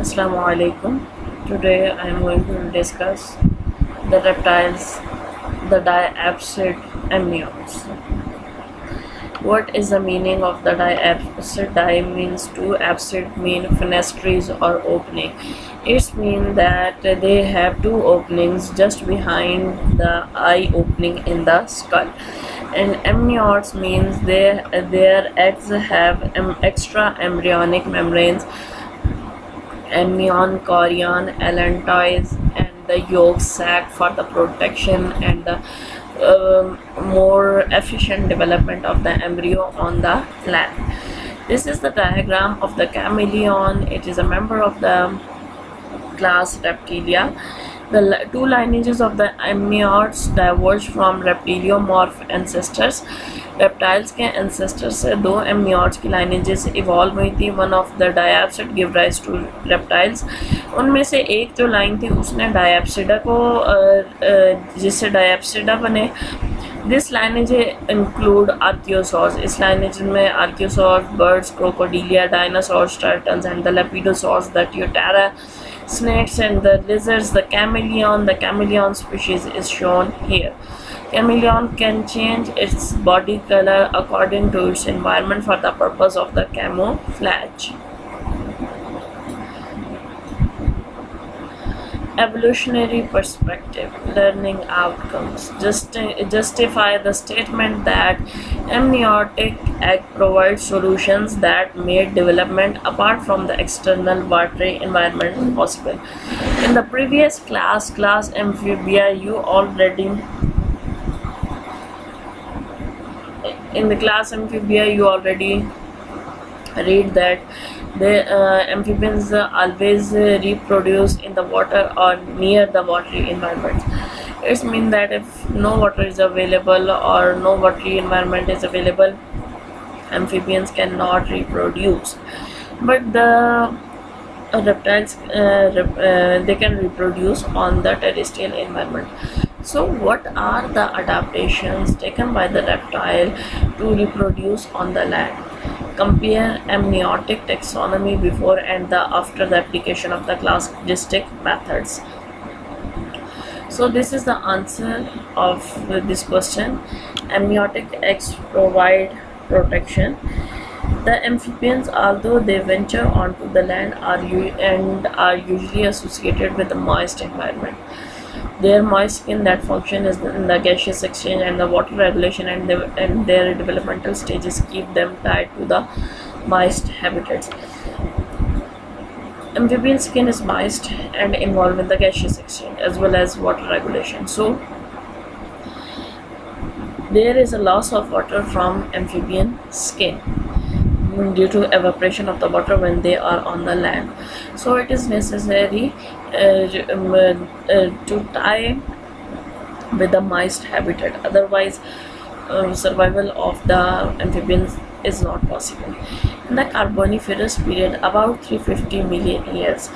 Assalamu alaikum. Today I am going to discuss the reptiles, the diapsid amniotes. What is the meaning of the diapsid? Di means two, apsid mean fenestraries or opening. It means that they have two openings just behind the eye opening in the skull. And amniotes means they, their eggs have extra embryonic membranes amnion, chorion, allantois, and the yolk sac for the protection and the um, more efficient development of the embryo on the land. This is the diagram of the chameleon. It is a member of the class Reptilia. The two lineages of the amniotes diverge from reptiliomorph ancestors. Reptiles के ancestor से दो amniotes की lineages evolve हुई थी. One of the diapsid give rise to reptiles उनमें से एक जो लाइन थी, उसने डायप्सिडा को जिससे डायप्सिडा बने। दिस लाइनेज इंक्लूड आर्कियोसॉर्स इस लाइनेज में archosaurs birds crocodilia dinosaurs turtles and the lepidosaurs the tuatara snakes and the lizards the chameleon the chameleon species is shown here. Chameleon can change its body color according to its environment for the purpose of the camouflage evolutionary perspective learning outcomes. Just justify the statement that amniotic egg provides solutions that made development apart from the external watery environment possible. In the previous class class amphibia you already in the class amphibia you already read that the uh, amphibians always reproduce in the water or near the watery environment. It means that if no water is available or no watery environment is available amphibians cannot reproduce. But the uh, reptiles uh, rep- uh, they can reproduce on the terrestrial environment. So what are the adaptations taken by the reptile to reproduce on the land compare amniotic taxonomy before and the after the application of the cladistic methods. So this is the answer of this question. Amniotic eggs provide protection. The amphibians although they venture onto the land are and are usually associated with a moist environment their moist skin that function is in the gaseous exchange and the water regulation and, the, and their developmental stages keep them tied to the moist habitats. Amphibian skin is moist and involved in the gaseous exchange as well as water regulation. So there is a loss of water from amphibian skin due to evaporation of the water when they are on the land. So it is necessary uh, um, uh, to tie with the moist habitat. Otherwise uh, survival of the amphibians is not possible. In the carboniferous period about 350 million years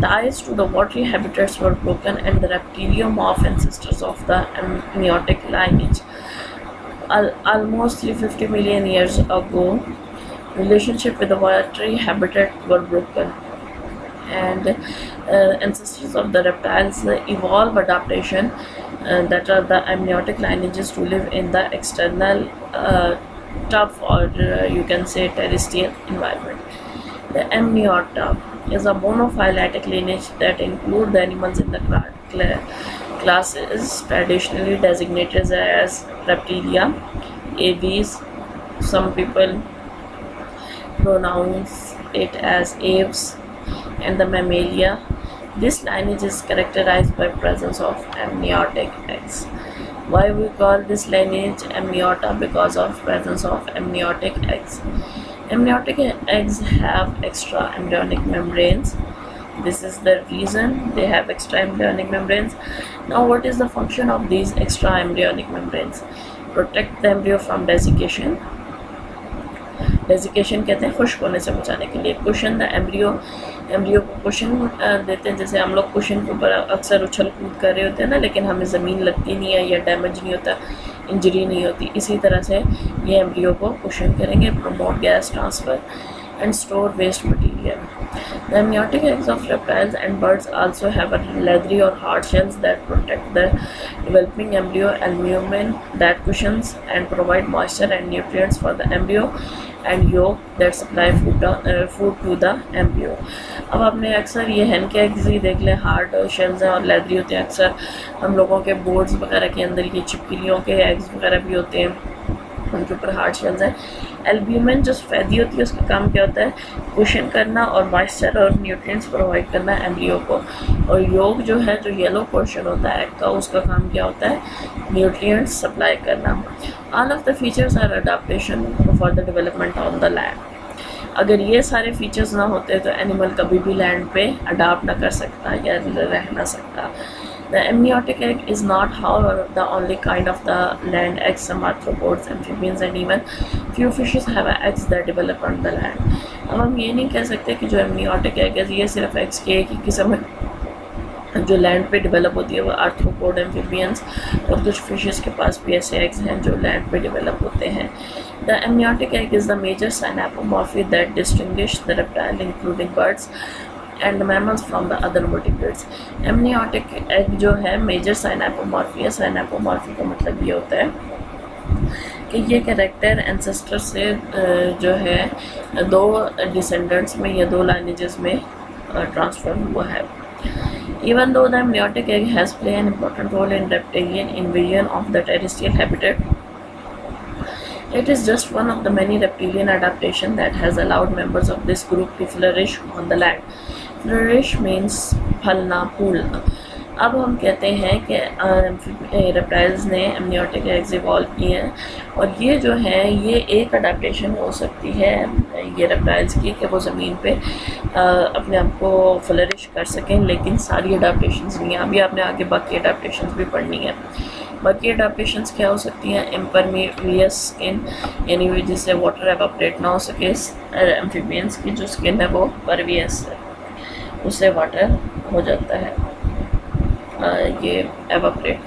ties to the watery habitats were broken and the reptiliomorph ancestors of the amniotic lineage. Al- almost 350 million years ago relationship with the watery habitat were broken. And uh, ancestors of the reptiles uh, evolve adaptation uh, that are the amniotic lineages to live in the external tough or uh, you can say terrestrial environment. The amniota is a monophyletic lineage that include the animals in the cla- cla- classes traditionally designated as reptilia aves some people pronounce it as aves and the mammalia. This lineage is characterized by presence of amniotic eggs. Why we call this lineage amniota? Because of presence of amniotic eggs. Amniotic eggs have extra embryonic membranes. This is the reason they have extra embryonic membranes. Now what is the function of these extra embryonic membranes? Protect the embryo from desiccation desiccation कहते हैं खुश्क होने से बचाने के लिए cushion the embryo embryo को cushion देते हैं जैसे हम लोग कुशन के ऊपर अक्सर उछल कूद कर रहे होते हैं ना लेकिन हमें ज़मीन लगती नहीं है या डैमेज नहीं होता इंजरी नहीं होती इसी तरह से ये एम्ब्रियो को कुशन करेंगे promote gas transfer store waste material. The amniotic eggs of reptiles and birds also have a leathery or hard shells that protect the developing embryo, albumin that cushions and provide moisture and nutrients for the embryo, and yo that supply food to the embryo. अब आपने अक्सर ये हैन के eggs ही देख लें hard shells हैं और leathery होते हैं अक्सर हम लोगों के बोर्ड्स वगैरह के अंदर ये चिपकलियों के एग्स वगैरह भी होते हैं उनके ऊपर हार्ड शेल्स हैं एल्ब्यूमिन जो सफ़ेदी होती है, उसका काम क्या होता है? कुशन करना और मॉइस्चर और न्यूट्रिएंट्स प्रोवाइड करना एम्ब्रियो को। और योग जो है, जो येलो पोर्शन होता है एग का, उसका काम क्या होता है? न्यूट्रिएंट्स सप्लाई करना। All of the features are adaptation for the development on the land अगर ये सारे फीचर्स ना होते तो एनिमल कभी भी लैंड पे अडाप्ट कर सकता या रह ना सकता। The amniotic egg is not, however, the only kind of the land eggs. Some arthropods, amphibians, and even few fishes have eggs that develop on the land. अब हम ये नहीं कह सकते कि जो एमनियोटिक एग है ये सिर्फ़ एग्स के एक ही किस्म जो लैंड पे डेवलप होती है वो आर्थ्रोपोड एम्फिबियंस और कुछ फिशेस के पास भी ऐसे एग्स हैं जो लैंड पे डेवलप होते हैं the amniotic egg is the major synapomorphy that distinguish the reptile including birds and mammals from the other vertebrates amniotic egg जो है मेजर साइनापोमॉर्फी है साइनापोमॉर्फी का मतलब ये होता है कि ये कैरेक्टर एंसेस्टर से जो है दो डिसेंडेंट्स में या दो लाइनेजेस में ट्रांसफ़र हुआ है Even though the amniotic egg has played an important role in reptilian invasion of the terrestrial habitat, it is just one of the many reptilian adaptations that has allowed members of this group to flourish on the land. Flourish means फलना, फूलना। अब हम कहते हैं कि reptiles ने amniotic eggs evolve किए हैं और ये जो है, ये एक अडाप्टेशन हो सकती है, ये रेप्टाइल्स की, कि वो ज़मीन पे अपने आप को फ्लरिश कर सकें, लेकिन सारी अडाप्टेशन नहीं अभी आपने आगे बाकी अडाप्टेशन भी पढ़नी है। बाकी अडाप्टेशन क्या हो सकती हैं? इम्परमीवियस स्किन यानी जिससे वाटर एवापरेट ना हो सके एम्फीबियंस की जो स्किन है वो परवियस है। उससे वाटर हो जाता है। आ, ये एवापरेट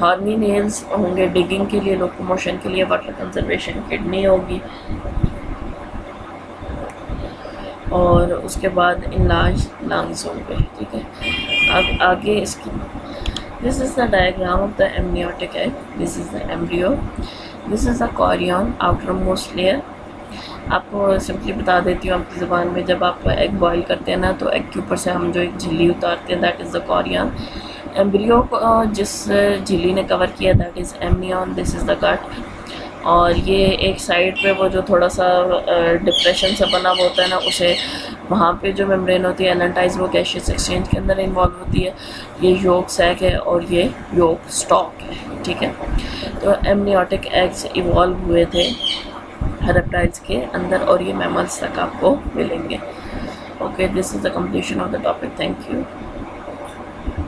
हार्नी नेल्स होंगे डिगिंग के लिए लोकोमोशन के लिए वाटर कंजर्वेशन किडनी होगी। और उसके बाद इलाज लंग्स होंगे ठीक है? अब आगे इसकी this is the diagram of the amniotic this is the the this is is the chorion outermost layer. आपको सिंपली बता देती हूँ आपकी ज़ुबान में, जब आप एग बॉईल करते हैं ना तो एग के ऊपर से हम जो एक झिल्ली उतारते हैं that is the chorion embryo को जिस झिल्ली ने कवर किया that is amnion this is the gut और ये एक साइड पे वो जो थोड़ा सा डिप्रेशन सा बना हुआ होता है ना, उसे वहाँ पे जो मेम्ब्रेन होती है एलेंटाइज वो गैशियस एक्सचेंज के अंदर इन्वॉल्व होती है। ये योग सैक है और ये योग स्टॉक है, ठीक है? तो एमनियोटिक एग्स इवॉल्व हुए थे। रेप्टाइल्स के अंदर और ये मैमल्स तक आपको मिलेंगे। Okay this is the completion of the topic thank you